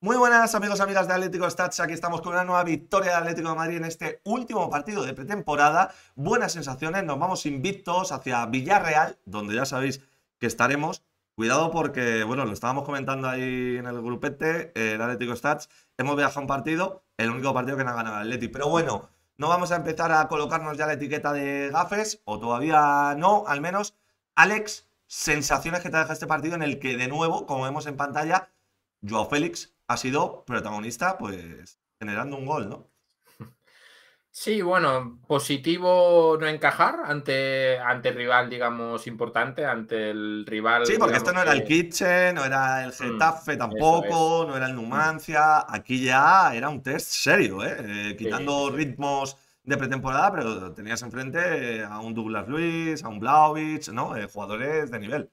Muy buenas amigos, amigas de Atlético Stats, aquí estamos con una nueva victoria de Atlético de Madrid en este último partido de pretemporada. Buenas sensaciones, nos vamos invictos hacia Villarreal, donde ya sabéis que estaremos. Cuidado porque, bueno, lo estábamos comentando ahí en el grupete, el Atlético Stats, hemos viajado un partido, el único partido que no ha ganado el Atleti. Pero bueno, no vamos a empezar a colocarnos ya la etiqueta de gafes, o todavía no, al menos. Alex, sensaciones que te deja este partido en el que, de nuevo, como vemos en pantalla, Joao Félix ha sido protagonista, pues generando un gol, ¿no? Sí, bueno, positivo no encajar ante, ante el rival, digamos, importante, ante el rival. Sí, porque esto no era el Kitchen, no era el mm, Getafe tampoco, no era el Numancia. Aquí ya era un test serio, ¿eh? eh quitando ritmos de pretemporada, pero tenías enfrente a un Douglas Luis, a un Blaovic, ¿no? Eh, jugadores de nivel.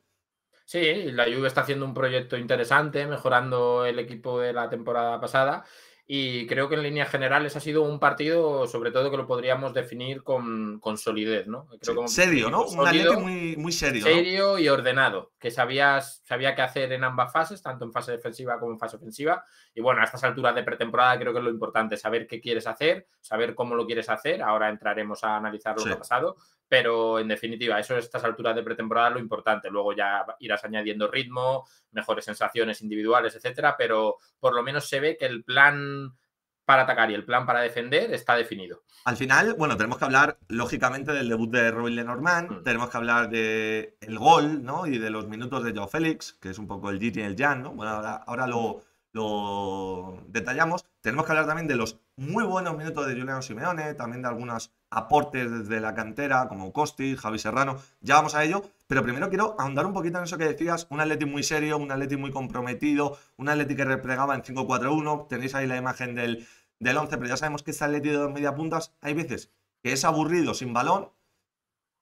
Sí, la Juve está haciendo un proyecto interesante, mejorando el equipo de la temporada pasada y creo que en líneas generales ha sido un partido, sobre todo, que lo podríamos definir con, solidez, ¿no? Creo serio, ¿no? un Atlético muy, muy serio. Serio y ordenado, que sabías, sabía qué hacer en ambas fases, tanto en fase defensiva como en fase ofensiva. Y bueno, a estas alturas de pretemporada creo que es lo importante, saber qué quieres hacer, saber cómo lo quieres hacer. Ahora entraremos a analizar lo que ha pasado, pero en definitiva, eso a estas alturas de pretemporada lo importante. Luego ya irás añadiendo ritmo, mejores sensaciones individuales, etcétera, pero por lo menos se ve que el plan para atacar y el plan para defender está definido. Al final, bueno, tenemos que hablar lógicamente del debut de Robin Lenormand, mm. tenemos que hablar del el gol, ¿no? Y de los minutos de Joe Félix, que es un poco el Gigi y el Jan, ¿no? Bueno, ahora, ahora lo, lo detallamos. Tenemos que hablar también de los muy buenos minutos de Juliano Simeone, también de algunos aportes desde la cantera, como Costi, Javi Serrano. Ya vamos a ello, pero primero quiero ahondar un poquito en eso que decías, un Atleti muy serio, un Atleti muy comprometido, un Atleti que replegaba en 5-4-1. Tenéis ahí la imagen del, del 11, pero ya sabemos que este Atleti de dos media puntas hay veces que es aburrido sin balón,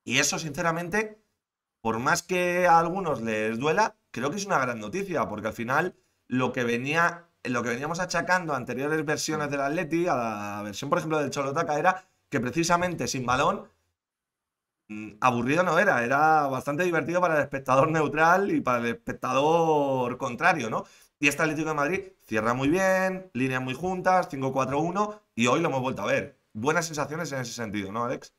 y eso, sinceramente, por más que a algunos les duela, creo que es una gran noticia, porque al final lo que venía, lo que veníamos achacando a anteriores versiones del Atleti, a la versión, por ejemplo, del Cholotaca, era que precisamente sin balón mm, aburrido no era, era bastante divertido para el espectador neutral y para el espectador contrario, ¿no? Y este Atlético de Madrid cierra muy bien, líneas muy juntas, 5-4-1 y hoy lo hemos vuelto a ver. Buenas sensaciones en ese sentido, ¿no, Alex?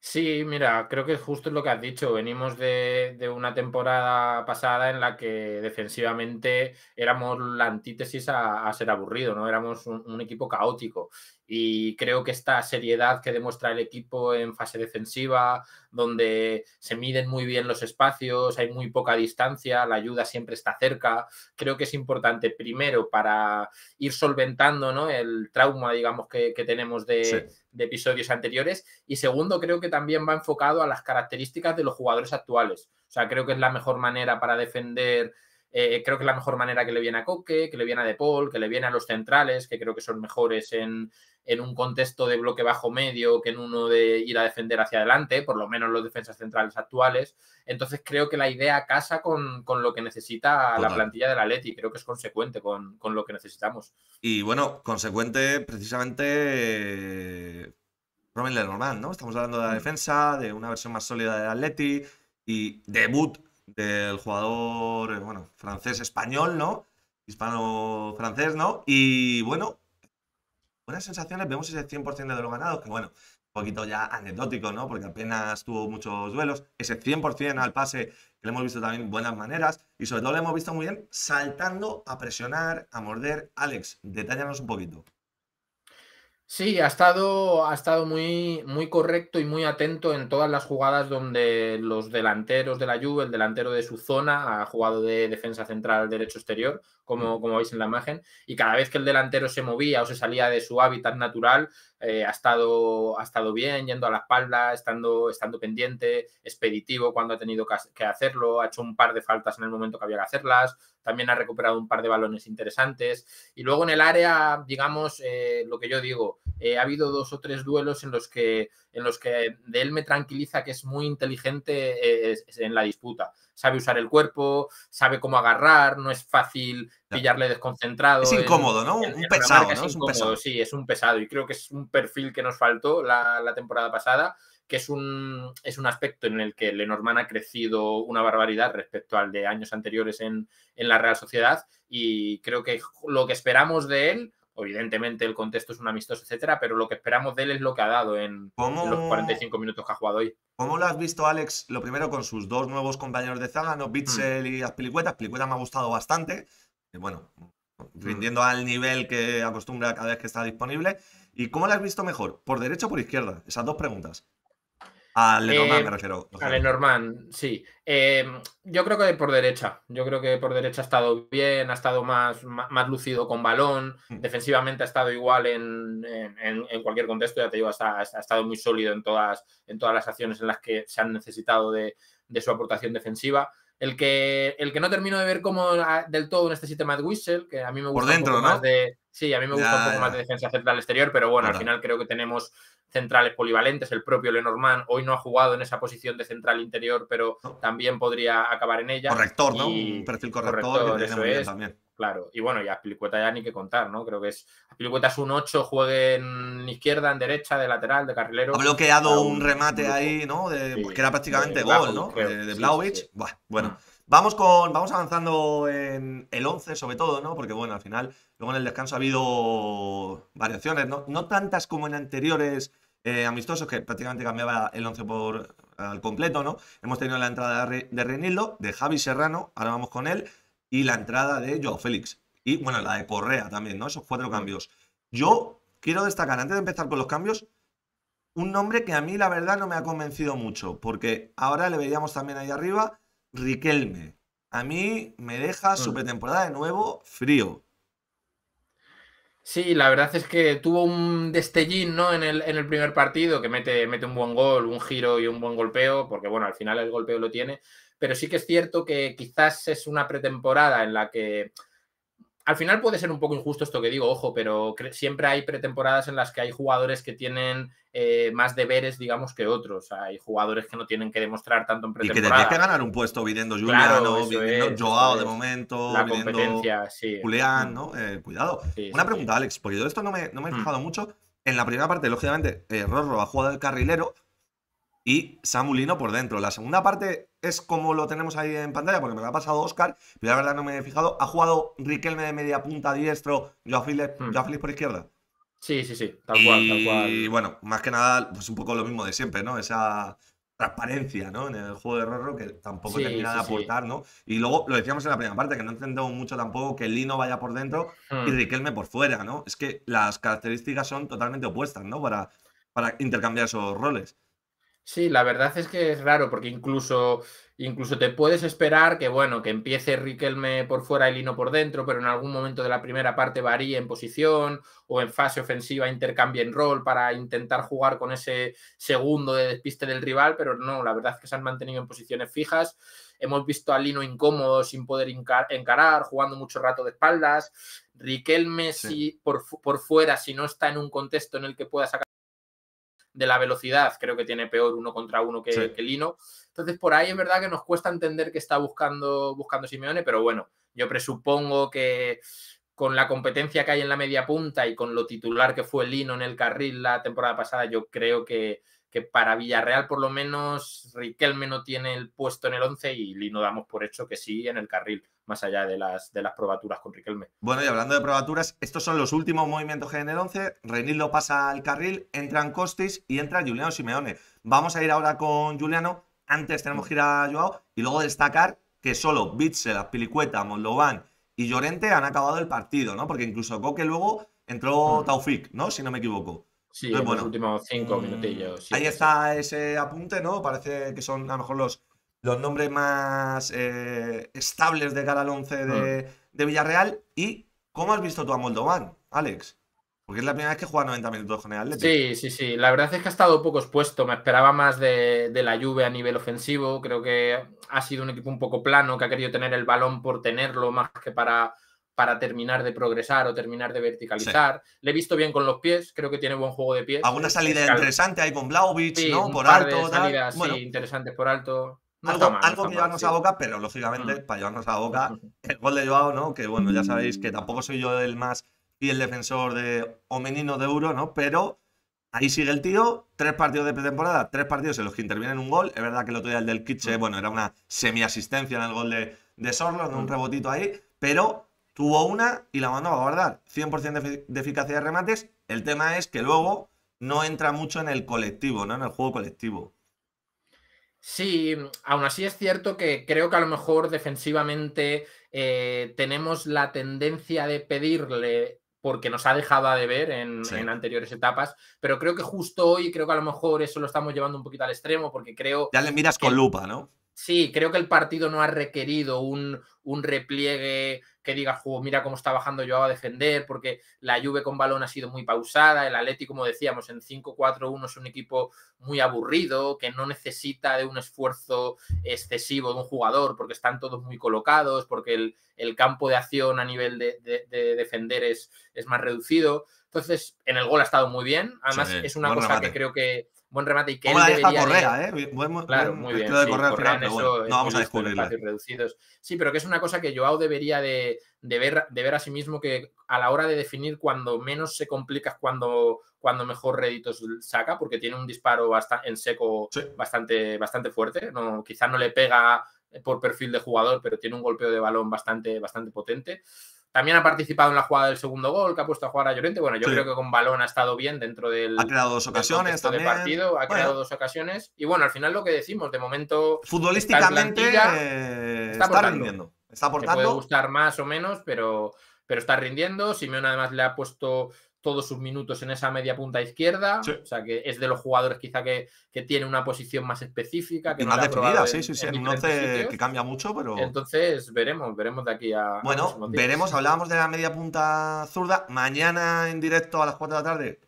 Sí, mira, creo que justo es lo que has dicho. Venimos de, una temporada pasada en la que defensivamente éramos la antítesis a, ser aburrido, ¿no? Éramos un, equipo caótico. Y creo que esta seriedad que demuestra el equipo en fase defensiva, donde se miden muy bien los espacios, hay muy poca distancia, la ayuda siempre está cerca, creo que es importante primero para ir solventando ¿no? el trauma, digamos, que, tenemos de, de episodios anteriores. Y segundo, creo que también va enfocado a las características de los jugadores actuales. O sea, creo que es la mejor manera para defender eh, creo que es la mejor manera que le viene a Coque, que le viene a De Paul, que le viene a los centrales, que creo que son mejores en, un contexto de bloque bajo medio que en uno de ir a defender hacia adelante, por lo menos los defensas centrales actuales. Entonces creo que la idea casa con, lo que necesita la plantilla del Atleti, creo que es consecuente con, lo que necesitamos. Y bueno, consecuente precisamente Robin Lenormand, ¿no? Estamos hablando de la mm. defensa, de una versión más sólida del Atleti y debut del jugador, eh, bueno, francés-español, ¿no? Hispano-francés, ¿no? Y bueno, buenas sensaciones, vemos ese 100% de los ganados, que bueno, un poquito ya anecdótico, ¿no? Porque apenas tuvo muchos duelos, ese 100% al pase, que le hemos visto también buenas maneras, y sobre todo le hemos visto muy bien saltando a presionar, a morder. Alex, detállanos un poquito. Sí, ha estado, ha estado muy, muy correcto y muy atento en todas las jugadas donde los delanteros de la Juve, el delantero de su zona, ha jugado de defensa central derecho exterior, como, como veis en la imagen, y cada vez que el delantero se movía o se salía de su hábitat natural, eh, ha, estado, ha estado bien, yendo a la espalda, estando, estando pendiente, expeditivo cuando ha tenido que hacerlo, ha hecho un par de faltas en el momento que había que hacerlas, también ha recuperado un par de balones interesantes. Y luego en el área, digamos, eh, lo que yo digo, eh, ha habido dos o tres duelos en los que, en los que de él me tranquiliza que es muy inteligente en la disputa. Sabe usar el cuerpo, sabe cómo agarrar, no es fácil pillarle desconcentrado. Es incómodo, ¿no? un pesado, ¿no? Es un pesado. Sí, es un pesado y creo que es un perfil que nos faltó la, temporada pasada que es un, es un aspecto en el que Lenormand ha crecido una barbaridad respecto al de años anteriores en, en la Real Sociedad y creo que lo que esperamos de él Evidentemente el contexto es un amistoso, etcétera, pero lo que esperamos de él es lo que ha dado en, los 45 minutos que ha jugado hoy. ¿Cómo lo has visto, Alex? Lo primero con sus dos nuevos compañeros de zaga, ¿no? Bitzel mm. y Aspilicueta. Aspilicueta me ha gustado bastante. bueno, mm. rindiendo al nivel que acostumbra cada vez que está disponible. ¿Y cómo lo has visto mejor? ¿Por derecha o por izquierda? Esas dos preguntas. A Lenormand me eh, refiero. A Lenormand, sí. Eh, yo creo que por derecha. Yo creo que por derecha ha estado bien, ha estado más, más, lucido con balón. Hmm. Defensivamente ha estado igual en, cualquier contexto. Ya te digo, ha, estado muy sólido en todas, en todas las acciones en las que se han necesitado de, su aportación defensiva. El que, el que no termino de ver como del todo en este sistema de Whistle, que a mí me gusta por dentro, un poco más de. Sí, a mí me gusta un poco más de defensa central exterior, pero bueno, al final creo que tenemos centrales polivalentes, el propio Lenormand hoy no ha jugado en esa posición de central interior, pero también podría acabar en ella. Corrector, ¿no? Un perfil corrector, eso es, también. Claro, y bueno, y a ya ni que contar, ¿no? Creo que es. Aspilicueta es un 8, juegue en izquierda, en derecha, de lateral, de carrilero. Ha bloqueado un remate ahí, ¿no? De, que era prácticamente gol, ¿no? de, Blaovic. bueno. Mm. Vamos, con, vamos avanzando en el 11 sobre todo, ¿no? Porque bueno, al final, luego en el descanso ha habido variaciones, ¿no? No tantas como en anteriores eh, amistosos, que prácticamente cambiaba el 11 por al completo, ¿no? Hemos tenido la entrada de Renildo, de Javi Serrano, ahora vamos con él, y la entrada de Joao Félix. Y bueno, la de Correa también, ¿no? Esos cuatro cambios. Yo quiero destacar, antes de empezar con los cambios, un nombre que a mí la verdad no me ha convencido mucho, porque ahora le veíamos también ahí arriba Riquelme. A mí me deja su mm. pretemporada de nuevo frío. Sí, la verdad es que tuvo un destellín ¿no? en, el, en el primer partido que mete, mete un buen gol, un giro y un buen golpeo, porque bueno, al final el golpeo lo tiene, pero sí que es cierto que quizás es una pretemporada en la que al final puede ser un poco injusto esto que digo, ojo, pero siempre hay pretemporadas en las que hay jugadores que tienen eh, más deberes, digamos, que otros. Hay jugadores que no tienen que demostrar tanto en pretemporada. Y que tendría que ganar un puesto viviendo Juliano, viviendo Joao de momento, la competencia, sí. Julián, ¿no? Eh, cuidado. Una pregunta, Alex, porque yo de esto no me, no me he mm. fijado mucho. En la primera parte, lógicamente, eh, Rorro ha jugado el carrilero, y Samulino por dentro. La segunda parte es como lo tenemos ahí en pantalla, porque me lo ha pasado Oscar, pero la verdad no me he fijado. ¿Ha jugado Riquelme de media punta diestro, Joao Félix, hmm. por izquierda? Sí, sí, sí, tal cual, tal cual. Y bueno, más que nada, pues un poco lo mismo de siempre, ¿no? Esa transparencia, ¿no? En el juego de Rorro que tampoco termina de aportar, ¿no? Y luego lo decíamos en la primera parte, que no entendemos mucho tampoco que Lino vaya por dentro y hmm. Riquelme por fuera, ¿no? Es que las características son totalmente opuestas, ¿no? Para, para intercambiar esos roles. Sí, la verdad es que es raro porque incluso, incluso te puedes esperar que, bueno, que empiece Riquelme por fuera y Lino por dentro, pero en algún momento de la primera parte varíe en posición o en fase ofensiva intercambie en rol para intentar jugar con ese segundo de despiste del rival, pero no, la verdad es que se han mantenido en posiciones fijas. Hemos visto a Lino incómodo sin poder encarar, jugando mucho rato de espaldas. Riquelme, si por, por fuera, si no está en un contexto en el que pueda sacar de la velocidad, creo que tiene peor uno contra uno que, Lino. Entonces, por ahí es verdad que nos cuesta entender que está buscando, buscando Simeone, pero bueno, yo presupongo que con la competencia que hay en la media punta y con lo titular que fue Lino en el carril la temporada pasada, yo creo que que para Villarreal por lo menos Riquelme no tiene el puesto en el 11 y Lino damos por hecho que sí en el carril, más allá de las, de las probaturas con Riquelme. Bueno, y hablando de probaturas, estos son los últimos movimientos que hay en el 11. Reinildo pasa al carril, entran Costis y entra Juliano Simeone. Vamos a ir ahora con Juliano. Antes tenemos que ir a Joao y luego destacar que solo Bitzel, Pilicueta, Moldovan y Llorente han acabado el partido, ¿no? Porque incluso Coque luego entró Taufik, ¿no? Si no me equivoco. Sí, en los últimos cinco mm, minutillos. ahí está ese apunte, ¿no? Parece que son a lo mejor los, los nombres más eh, estables de cara al 11 mm. de, Villarreal. ¿Y cómo has visto tú a Moldovan, Alex? Porque es la primera vez que juega 90 minutos con el Atlético. Sí, sí, sí. La verdad es que ha estado poco expuesto. Me esperaba más de, de, la Juve a nivel ofensivo. Creo que ha sido un equipo un poco plano, que ha querido tener el balón por tenerlo más que para para terminar de progresar o terminar de verticalizar. Le he visto bien con los pies, creo que tiene buen juego de pies. Alguna salida interesante ahí con Blaovic, ¿no? Por alto. salidas, sí, interesantes por alto. algo, que llevarnos a boca, pero lógicamente, mm. para llevarnos a boca, el gol de Joao, ¿no? Que bueno, ya sabéis que tampoco soy yo el más fiel defensor de o menino de euro, ¿no? Pero Ahí sigue el tío, tres partidos de pretemporada, tres partidos en los que interviene en un gol. Es verdad que el otro día el del Kitche, mm. bueno, era una semi-asistencia en el gol de, de Sorlos, un mm. rebotito ahí, pero tuvo una y la mandó a guardar. 100% de, eficacia de remates. El tema es que luego no entra mucho en el colectivo, ¿no? En el juego colectivo. Sí, aún así es cierto que creo que a lo mejor defensivamente eh, tenemos la tendencia de pedirle porque nos ha dejado de ver en, anteriores etapas, pero creo que justo hoy, creo que a lo mejor eso lo estamos llevando un poquito al extremo, porque creo... Ya le miras con lupa, ¿no? Sí, creo que el partido no ha requerido un, un repliegue que diga, mira cómo está bajando yo a defender, porque la Juve con balón ha sido muy pausada, el Atleti, como decíamos, en 5-4-1 es un equipo muy aburrido, que no necesita de un esfuerzo excesivo de un jugador, porque están todos muy colocados, porque el, campo de acción a nivel de, defender es, es, más reducido. Entonces, en el gol ha estado muy bien, además es una cosa que creo que buen remate y que él debería Correa, ¿eh? claro, muy bien. Sí, no vamos a descubrirlo. reducidos. Sí, pero que es una cosa que Joao debería de, ver, de ver a sí mismo que a la hora de definir cuando menos se complica cuando, cuando mejor réditos saca, porque tiene un disparo en seco bastante, bastante fuerte. No, quizás no le pega por perfil de jugador, pero tiene un golpeo de balón bastante, bastante potente. También ha participado en la jugada del segundo gol, que ha puesto a jugar a Llorente. Bueno, yo creo que con balón ha estado bien dentro del. Ha creado dos ocasiones también. partido, ha creado dos ocasiones. Y bueno, al final lo que decimos, de momento. Futbolísticamente eh, está, rindiendo. Está aportando. puede gustar más o menos, pero, pero está rindiendo. Simeone además le ha puesto todos sus minutos en esa media punta izquierda. O sea, que es de los jugadores quizá que, que tiene una posición más específica. Que y más definida, sí, sí, sí. En un once que cambia mucho, pero. Entonces, veremos, veremos de aquí a. Bueno, veremos. Hablábamos de la media punta zurda. Mañana en directo a las 4 de la tarde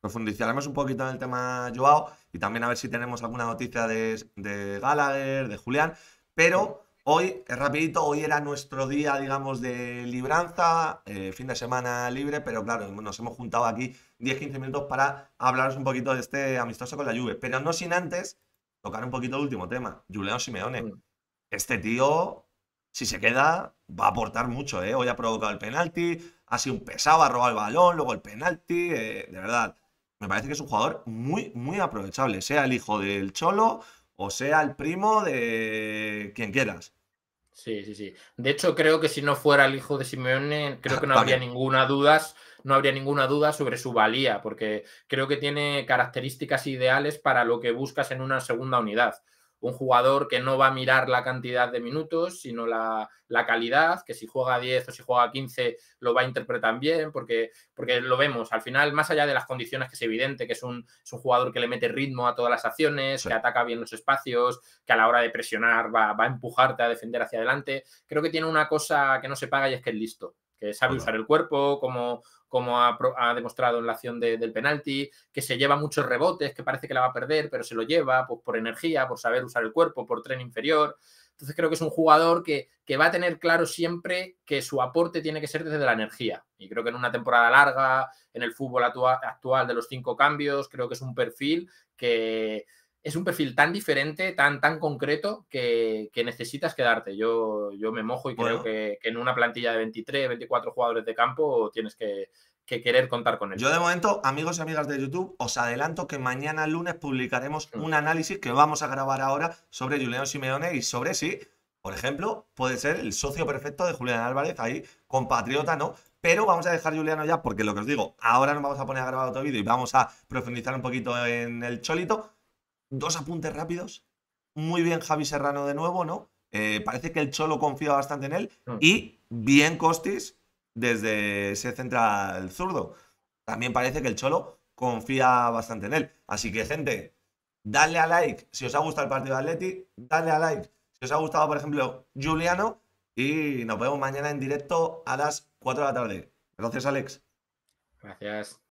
profundizaremos un poquito en el tema Joao y también a ver si tenemos alguna noticia de, de Gallagher, de Julián. Pero. Hoy, rapidito, hoy era nuestro día, digamos, de libranza, eh, fin de semana libre, pero claro, nos hemos juntado aquí 10-15 minutos para hablaros un poquito de este amistoso con la Juve, pero no sin antes tocar un poquito el último tema, Juliano Simeone. Mm. Este tío, si se queda, va a aportar mucho, ¿eh? Hoy ha provocado el penalti, ha sido un pesado, ha robado el balón, luego el penalti, eh, de verdad. Me parece que es un jugador muy, muy aprovechable, sea el hijo del Cholo o sea el primo de quien quieras. Sí, sí, sí. De hecho, creo que si no fuera el hijo de Simeone, creo que no habría ninguna duda, no habría ninguna duda sobre su valía, porque creo que tiene características ideales para lo que buscas en una segunda unidad un jugador que no va a mirar la cantidad de minutos, sino la, calidad, que si juega 10 o si juega 15 lo va a interpretar bien, porque, porque lo vemos, al final, más allá de las condiciones que es evidente, que es un, jugador que le mete ritmo a todas las acciones, que ataca bien los espacios, que a la hora de presionar va, va, a empujarte a defender hacia adelante, creo que tiene una cosa que no se paga y es que es listo que sabe usar el cuerpo, como, como ha, demostrado en la acción del penalti, que se lleva muchos rebotes, que parece que la va a perder, pero se lo lleva pues, por energía, por saber usar el cuerpo, por tren inferior. Entonces creo que es un jugador que, que, va a tener claro siempre que su aporte tiene que ser desde la energía. Y creo que en una temporada larga, en el fútbol actual de los cinco cambios, creo que es un perfil que, es un perfil tan diferente, tan, tan concreto, que, necesitas quedarte. Yo, yo me mojo y creo que, en una plantilla de 23, 24 jugadores de campo tienes que, querer contar con él. Yo de momento, amigos y amigas de YouTube, os adelanto que mañana lunes publicaremos mm. un análisis que vamos a grabar ahora sobre Juliano Simeone y sobre si, por ejemplo, puede ser el socio perfecto de Julián Álvarez, ahí compatriota, ¿no? Pero vamos a dejar Juliano ya, porque lo que os digo, ahora nos vamos a poner a grabar otro vídeo y vamos a profundizar un poquito en el cholito dos apuntes rápidos. Muy bien Javi Serrano de nuevo, ¿no? Eh, parece que el Cholo confía bastante en él. Y bien Costis desde ese central zurdo. También parece que el Cholo confía bastante en él. Así que, gente, dale a like si os ha gustado el partido de Atleti. Dale a like si os ha gustado, por ejemplo, Juliano. Y nos vemos mañana en directo a las 4 de la tarde. Gracias, Alex. Gracias.